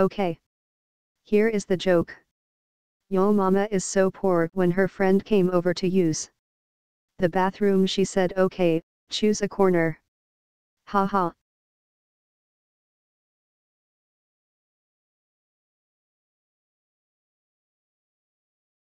Okay. Here is the joke. Yo mama is so poor when her friend came over to use the bathroom she said okay, choose a corner. Haha,